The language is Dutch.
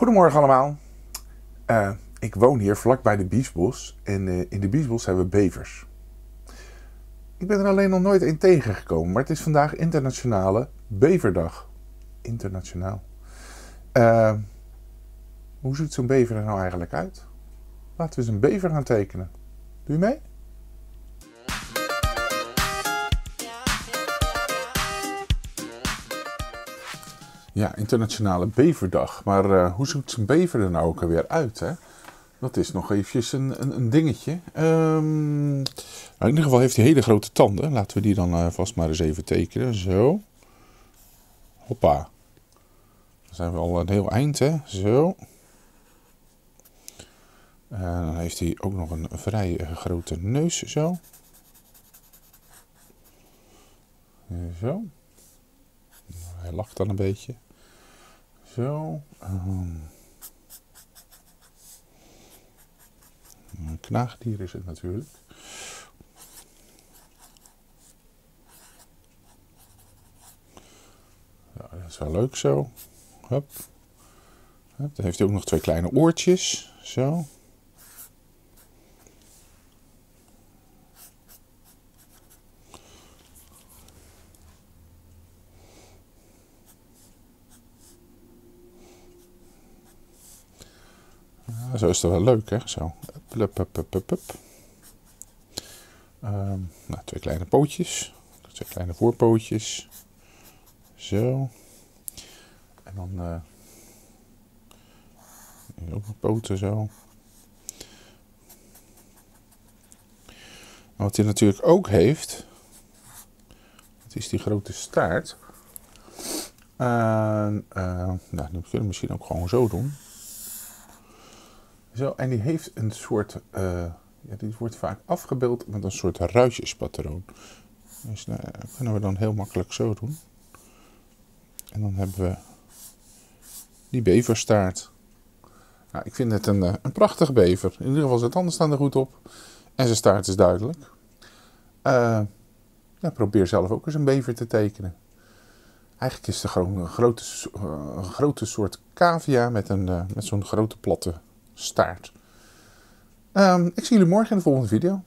Goedemorgen allemaal. Uh, ik woon hier vlakbij de Biesbos en uh, in de Biesbos hebben we bevers. Ik ben er alleen nog nooit één tegengekomen, maar het is vandaag internationale beverdag. Internationaal. Uh, hoe ziet zo'n bever er nou eigenlijk uit? Laten we eens een bever gaan tekenen. Doe je mee? Ja, internationale beverdag. Maar uh, hoe ziet een bever er nou ook alweer uit, hè? Dat is nog eventjes een, een, een dingetje. Um, nou in ieder geval heeft hij hele grote tanden. Laten we die dan uh, vast maar eens even tekenen. Zo. Hoppa. Dan zijn we al een heel eind, hè? Zo. En dan heeft hij ook nog een vrij uh, grote neus, zo. Zo. Hij lacht dan een beetje. Zo. Um. Een knaagdier is het natuurlijk. Ja, dat is wel leuk zo. Hup. Heeft hij ook nog twee kleine oortjes. Zo. Zo is dat wel leuk, hè? Zo. Up, up, up, up, up. Um, nou, twee kleine pootjes. Twee kleine voorpootjes. Zo. En dan uh, ook een poten zo. Wat hij natuurlijk ook heeft, dat is die grote staart. En, uh, nou, dat kunnen we misschien ook gewoon zo doen. Zo, en die heeft een soort, uh, ja, die wordt vaak afgebeeld met een soort ruisjespatroon. Dus nou, dat kunnen we dan heel makkelijk zo doen. En dan hebben we die beverstaart. Nou, ik vind het een, uh, een prachtige bever. In ieder geval zijn tanden staan er goed op. En zijn staart is duidelijk. Ja, probeer zelf ook eens een bever te tekenen. Eigenlijk is het gewoon een grote, grote soort cavia met, een, met zo'n grote platte staart. Um, ik zie jullie morgen in de volgende video.